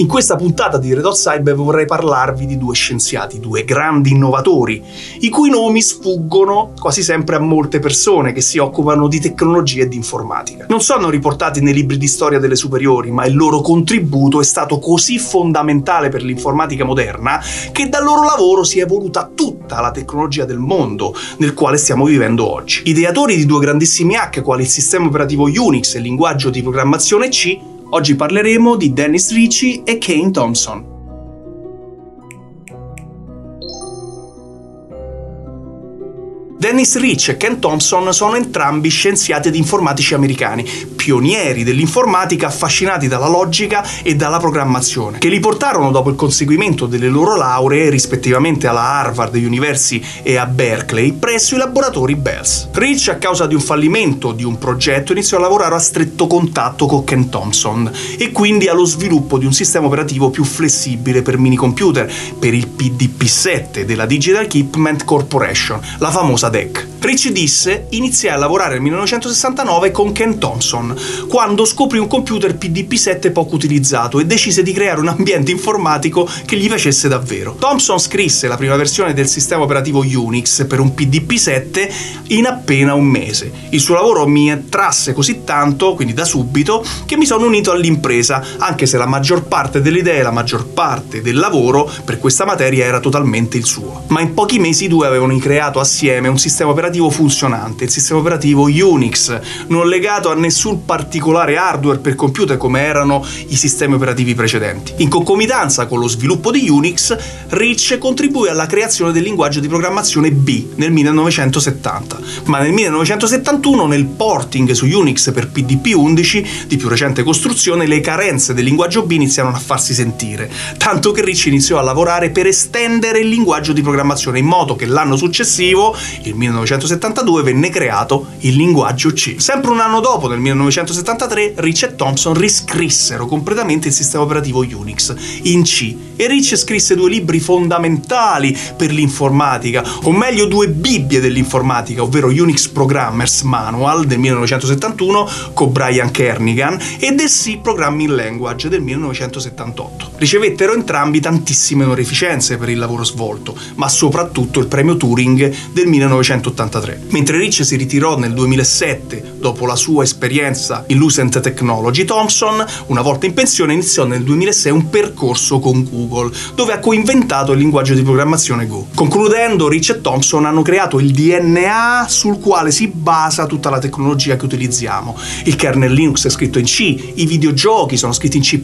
In questa puntata di Red Hot Cyber vorrei parlarvi di due scienziati, due grandi innovatori, i cui nomi sfuggono quasi sempre a molte persone che si occupano di tecnologia e di informatica. Non sono riportati nei libri di storia delle superiori, ma il loro contributo è stato così fondamentale per l'informatica moderna che dal loro lavoro si è evoluta tutta la tecnologia del mondo nel quale stiamo vivendo oggi. Ideatori di due grandissimi hack quali il sistema operativo Unix e il linguaggio di programmazione C Oggi parleremo di Dennis Ritchie e Kane Thompson. Dennis Rich e Ken Thompson sono entrambi scienziati ed informatici americani, pionieri dell'informatica affascinati dalla logica e dalla programmazione, che li portarono dopo il conseguimento delle loro lauree, rispettivamente alla Harvard University e a Berkeley, presso i laboratori Bells. Rich, a causa di un fallimento di un progetto, iniziò a lavorare a stretto contatto con Ken Thompson e quindi allo sviluppo di un sistema operativo più flessibile per minicomputer, per il PDP-7 della Digital Equipment Corporation, la famosa DEC. Rich disse iniziai a lavorare nel 1969 con Ken Thompson, quando scoprì un computer PDP-7 poco utilizzato e decise di creare un ambiente informatico che gli facesse davvero. Thompson scrisse la prima versione del sistema operativo Unix per un PDP-7 in appena un mese. Il suo lavoro mi attrasse così tanto, quindi da subito, che mi sono unito all'impresa, anche se la maggior parte delle idee, la maggior parte del lavoro per questa materia era totalmente il suo. Ma in pochi mesi i due avevano creato assieme un sistema operativo funzionante, il sistema operativo Unix, non legato a nessun particolare hardware per computer come erano i sistemi operativi precedenti. In concomitanza con lo sviluppo di Unix, Rich contribuì alla creazione del linguaggio di programmazione B nel 1970, ma nel 1971 nel porting su Unix per PDP-11 di più recente costruzione le carenze del linguaggio B iniziarono a farsi sentire, tanto che Rich iniziò a lavorare per estendere il linguaggio di programmazione in modo che l'anno successivo, il nel 1972 venne creato il linguaggio C. Sempre un anno dopo, nel 1973, Rich e Thompson riscrissero completamente il sistema operativo Unix in C e Rich scrisse due libri fondamentali per l'informatica, o meglio due bibbie dell'informatica, ovvero Unix Programmers Manual del 1971 con Brian Kernigan e The C Programming Language del 1978. Ricevettero entrambi tantissime onorificenze per il lavoro svolto, ma soprattutto il premio Turing del 1983. Mentre Rich si ritirò nel 2007 dopo la sua esperienza in Lucent Technology, Thompson, una volta in pensione, iniziò nel 2006 un percorso con Google, dove ha coinventato il linguaggio di programmazione Go. Concludendo, Rich e Thompson hanno creato il DNA sul quale si basa tutta la tecnologia che utilizziamo. Il kernel Linux è scritto in C, i videogiochi sono scritti in C++,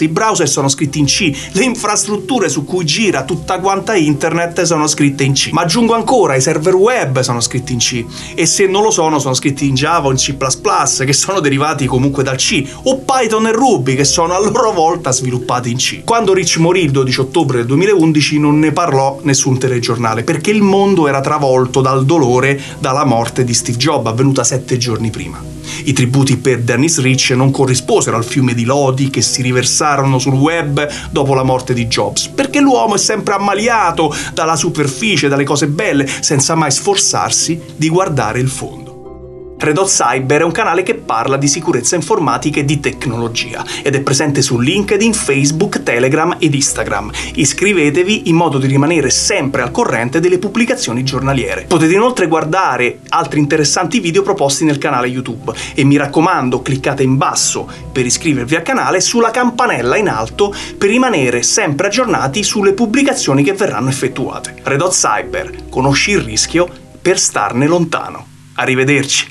i browser sono scritti in C, le infrastrutture su cui gira tutta quanta internet sono scritte in C. Ma aggiungo ancora, i server web sono scritti in C e se non lo sono sono scritti in Java o in C++ che sono derivati comunque dal C o Python e Ruby che sono a loro volta sviluppati in C. Quando Rich morì il 12 ottobre del 2011 non ne parlò nessun telegiornale perché il mondo era travolto dal dolore dalla morte di Steve Jobs avvenuta sette giorni prima. I tributi per Dennis Rich non corrisposero al fiume di lodi che si riversarono sul web dopo la morte di Jobs, perché l'uomo è sempre ammaliato dalla superficie, dalle cose belle, senza mai sforzarsi di guardare il fondo. Red Hot Cyber è un canale che parla di sicurezza informatica e di tecnologia ed è presente su LinkedIn, Facebook, Telegram ed Instagram. Iscrivetevi in modo di rimanere sempre al corrente delle pubblicazioni giornaliere. Potete inoltre guardare altri interessanti video proposti nel canale YouTube e mi raccomando cliccate in basso per iscrivervi al canale e sulla campanella in alto per rimanere sempre aggiornati sulle pubblicazioni che verranno effettuate. Red Hot Cyber, conosci il rischio per starne lontano. Arrivederci.